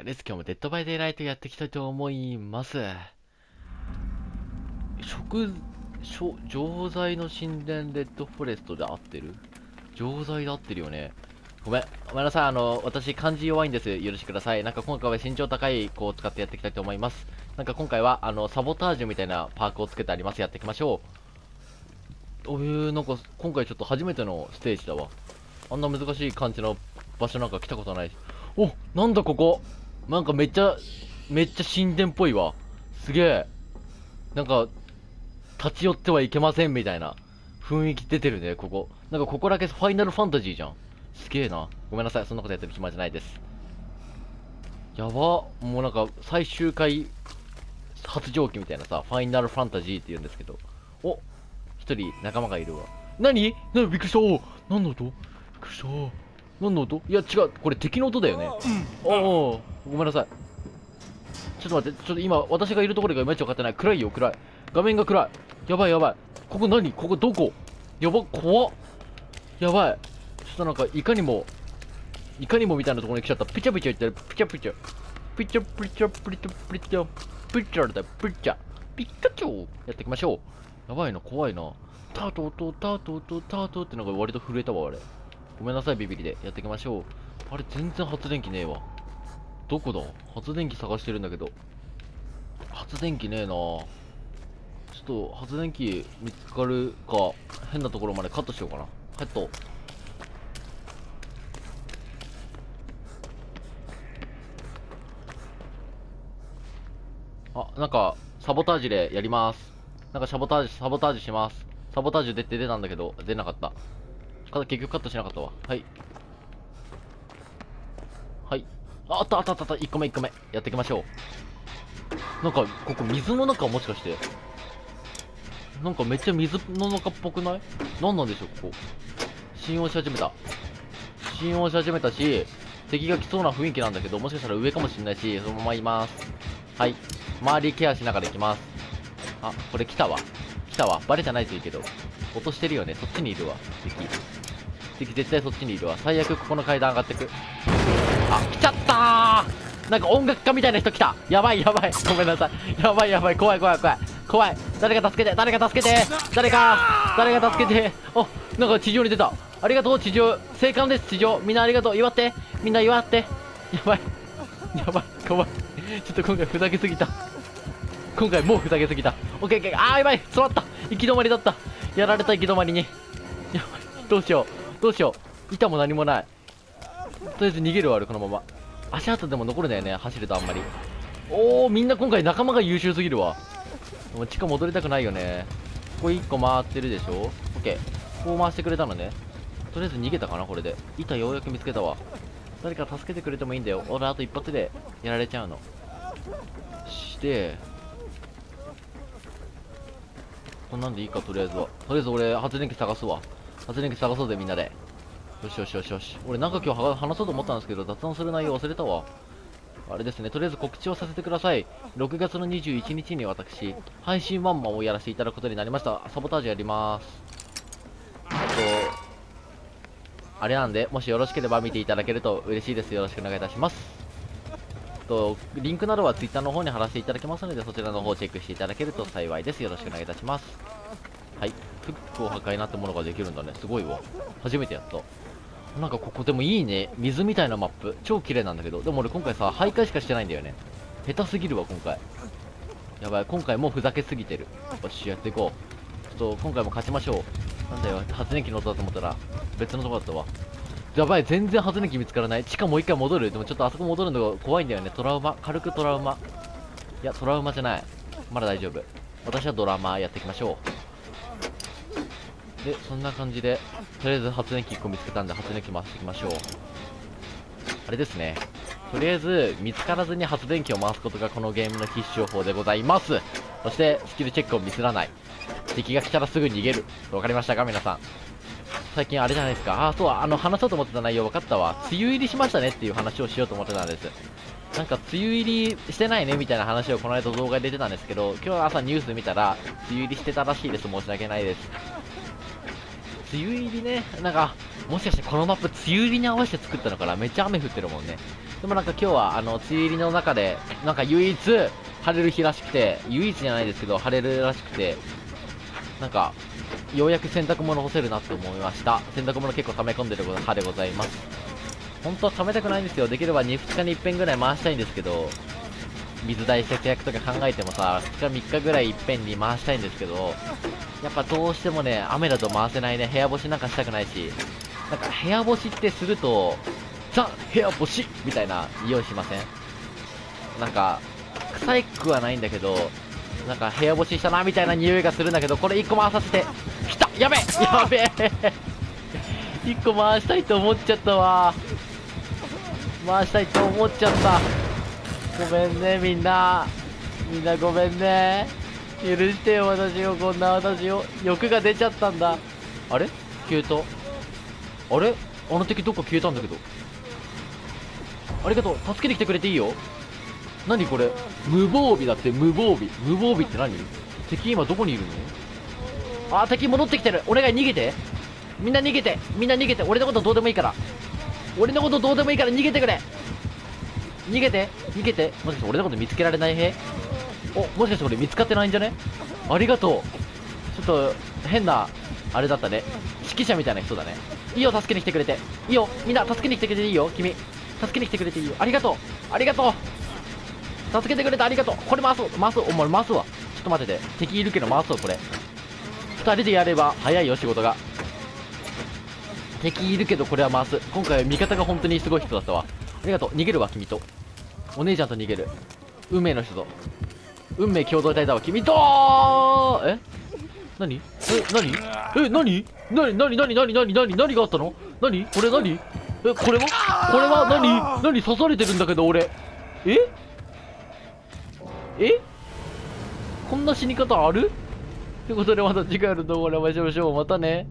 かです。今日も Dead by Daylight やっていきたいと思います。食、しょ錠剤の神殿レッドフォレストで合ってる？錠剤で合ってるよね。ごめん、ごめんなさい。あの、私漢字弱いんです。よろしくください。なんか今回は身長高い子を使ってやっていきたいと思います。なんか今回は、あの、サボタージュみたいなパークをつけてあります。やっていきましょう。おえー、なんか今回ちょっと初めてのステージだわ。あんな難しい感じの場所なんか来たことないし。おなんだここ？なんかめっちゃ、めっちゃ神殿っぽいわ。すげえ。なんか、立ち寄ってはいけませんみたいな雰囲気出てるね、ここ。なんかここだけファイナルファンタジーじゃん。すげえな。ごめんなさい、そんなことやってる暇じゃないです。やば。もうなんか最終回発情期みたいなさ、ファイナルファンタジーって言うんですけど。お一人仲間がいるわ。何？何？びっくりしたお何の音？びっくりした何の音？いや違う、これ敵の音だよね。おおごめんなさい。ちょっと待って、ちょっと今、私がいるところがいまいち分かってない。暗いよ、暗い。画面が暗い。やばいやばい。ここ何？ここどこ？やば、怖っ。やばい。ちょっとなんか、いかにも、いかにもみたいなところに来ちゃった。ピチャピチャ言ってる。ピチャピチャ。ピチャピチャピチャピチャ。ピチャだ、ピチャ。ピカチュウやっていきましょう。やばいな、怖いな。タートとタートとタートってのが割と震えたわ、あれ。ごめんなさい、ビビリで。やっていきましょう。あれ、全然発電機ねえわ。どこだ？発電機探してるんだけど。発電機ねえなちょっと発電機見つかるか、変なところまでカットしようかな。カット。あ、なんか、サボタージュでやります。なんかサボタージュ、サボタージュします。サボタージュ出て出たんだけど、出なかった。か結局カットしなかったわ。はい。はい。あったあったあったあった。1個目1個目。やっていきましょう。なんか、ここ水の中もしかして。なんかめっちゃ水の中っぽくない？何なんでしょう、ここ。信用し始めた。信用し始めたし、敵が来そうな雰囲気なんだけど、もしかしたら上かもしれないし、そのままいます。はい。周りケアしながら行きます。あ、これ来たわ。来たわ。バレじゃないといいけど。落としてるよね。そっちにいるわ。敵。敵絶対そっちにいるわ。最悪ここの階段上がってく。あ、来ちゃったーなんか音楽家みたいな人来たやばいやばいごめんなさい。やばいやばい。怖い怖い怖い。怖い。誰か助けて誰か助けて誰か誰か助けてお、なんか地上に出た。ありがとう地上。生還です地上。みんなありがとう。祝って。みんな祝って。やばい。やばい。怖い。ちょっと今回ふざけすぎた。今回もうふざけすぎた。オッケーオッケー。あーやばい詰まった行き止まりだった。やられた行き止まりに。やばい。どうしよう。どうしよう。板も何もない。とりあえず逃げるわ、ある、このまま。足跡でも残るんだよね、走るとあんまり。おー、みんな今回仲間が優秀すぎるわ。でも地下戻りたくないよね。ここ1個回ってるでしょオッケー。こう回してくれたのね。とりあえず逃げたかな、これで。板ようやく見つけたわ。誰か助けてくれてもいいんだよ。俺あと一発でやられちゃうの。して、こんなんでいいか、とりあえずは。とりあえず俺、発電機探すわ。発電機探そうぜ、みんなで。よしよしよしよし。俺なんか今日話そうと思ったんですけど、雑談する内容忘れたわ。あれですね、とりあえず告知をさせてください。6月の21日に私、配信ワンマンをやらせていただくことになりました。サボタージュやります。あと、あれなんで、もしよろしければ見ていただけると嬉しいです。よろしくお願いいたします。と、リンクなどは Twitter の方に貼らせていただきますので、そちらの方をチェックしていただけると幸いです。よろしくお願いいたします。はい。フックを破壊なってものができるんだね。すごいわ。初めてやった。なんかここでもいいね。水みたいなマップ。超綺麗なんだけど。でも俺今回さ、徘徊しかしてないんだよね。下手すぎるわ、今回。やばい、今回もふざけすぎてる。よし、やっていこう。ちょっと今回も勝ちましょう。なんだよ、発電機の音だと思ったら、別のとこだったわ。やばい、全然発電機見つからない。地下もう一回戻る。でもちょっとあそこ戻るのが怖いんだよね。トラウマ。軽くトラウマ。いや、トラウマじゃない。まだ大丈夫。私はドラマやっていきましょう。で、そんな感じで、とりあえず発電機1個見つけたんで発電機回していきましょう。あれですね。とりあえず、見つからずに発電機を回すことがこのゲームの必勝法でございます。そして、スキルチェックをミスらない。敵が来たらすぐ逃げる。わかりましたか？皆さん。最近あれじゃないですか？あ、そう、あの、話そうと思ってた内容分かったわ。梅雨入りしましたね？っていう話をしようと思ってたんです。なんか、梅雨入りしてないね？みたいな話をこの間動画で出てたんですけど、今日朝ニュース見たら、梅雨入りしてたらしいです。申し訳ないです。梅雨入りね、なんか、もしかしてこのマップ梅雨入りに合わせて作ったのかな？めっちゃ雨降ってるもんね。でもなんか今日は、あの、梅雨入りの中で、なんか唯一、晴れる日らしくて、唯一じゃないですけど、晴れるらしくて、なんか、ようやく洗濯物干せるなって思いました。洗濯物結構溜め込んでる派でございます。本当は溜めたくないんですよ。できれば2、2日に1遍ぐらい回したいんですけど、水代節約とか考えてもさ、2日3日ぐらいいっぺんに回したいんですけど、やっぱどうしてもね、雨だと回せないね、部屋干しなんかしたくないし、なんか部屋干しってすると、ザ・部屋干し!みたいな匂いしません？なんか、臭いくはないんだけど、なんか部屋干ししたなみたいな匂いがするんだけど、これ1個回させて、来た!やべやべえ !1 個回したいと思っちゃったわ。回したいと思っちゃった。ごめんね、みんな。みんなごめんね。許してよ、私を、こんな私を。欲が出ちゃったんだ。あれ？消えた？あれ？あの敵どっか消えたんだけど。ありがとう。助けてきてくれていいよ。何これ？無防備だって、無防備。無防備って何？敵今どこにいるの？あ、敵戻ってきてる。お願い逃げて。みんな逃げて。みんな逃げて。俺のことどうでもいいから。俺のことどうでもいいから逃げてくれ。逃げて。逃げて。もしかして俺のこと見つけられないへお、もしかして俺見つかってないんじゃね？ありがとう。ちょっと、変な、あれだったね。指揮者みたいな人だね。いいよ、助けに来てくれて。いいよ、みんな助けに来てくれていいよ、君。助けに来てくれていいよ。ありがとう。ありがとう。助けてくれてありがとう。これ回す。回す。お前回すわ。ちょっと待ってて。敵いるけど回すわ、これ。二人でやれば早いよ、仕事が。敵いるけどこれは回す。今回は味方が本当にすごい人だったわ。ありがとう。逃げるわ、君と。お姉ちゃんと逃げる。運命の人と。運命共同体だわ、君とえ？何？え、何？え、何？何？何？何？何？何？何？何があったの？何？これ何？え、これは？これは何？何？刺されてるんだけど、俺。え？え？こんな死に方ある？ってことでまた次回の動画でお会いしましょう。またね。